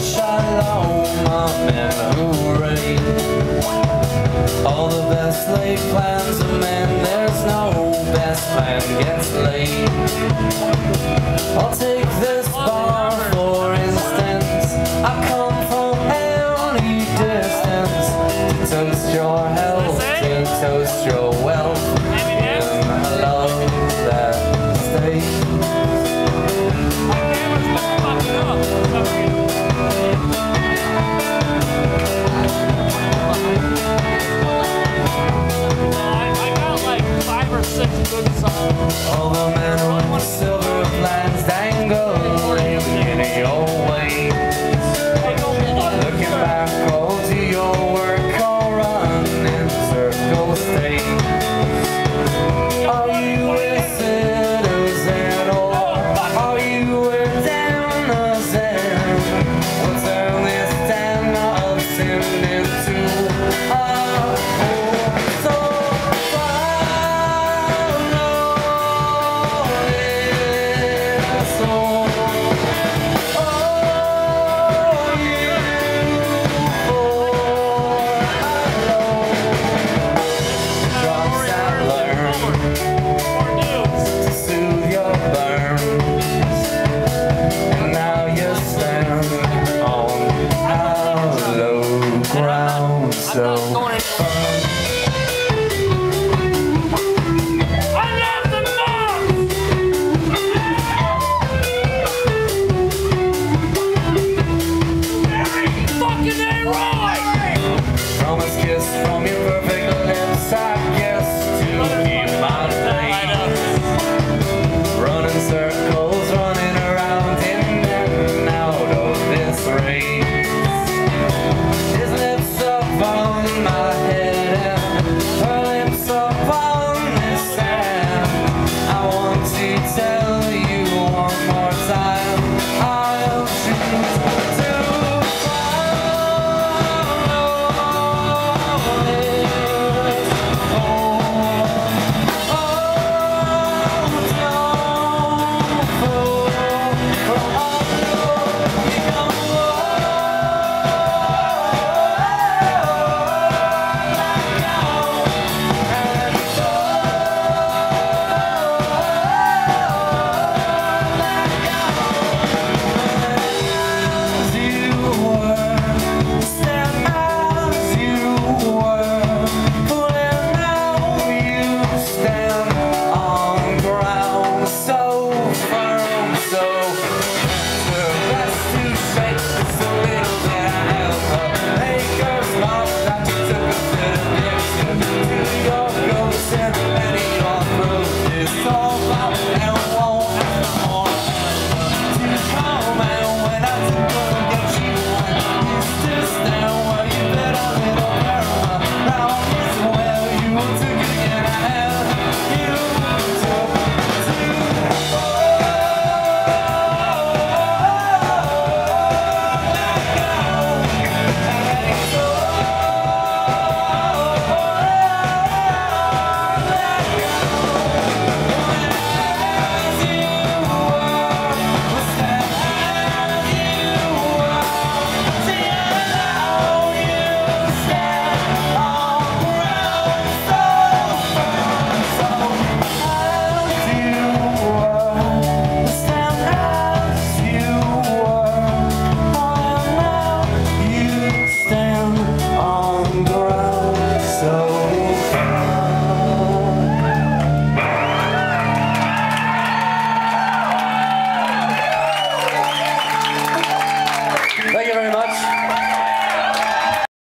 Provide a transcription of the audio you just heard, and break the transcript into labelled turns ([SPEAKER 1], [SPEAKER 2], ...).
[SPEAKER 1] shalom, amen, hooray. All the best laid plans of men, there's no best plan gets laid. I'll take this bar for instance, I come from any distance to toast your health, to toast your wealth. All the men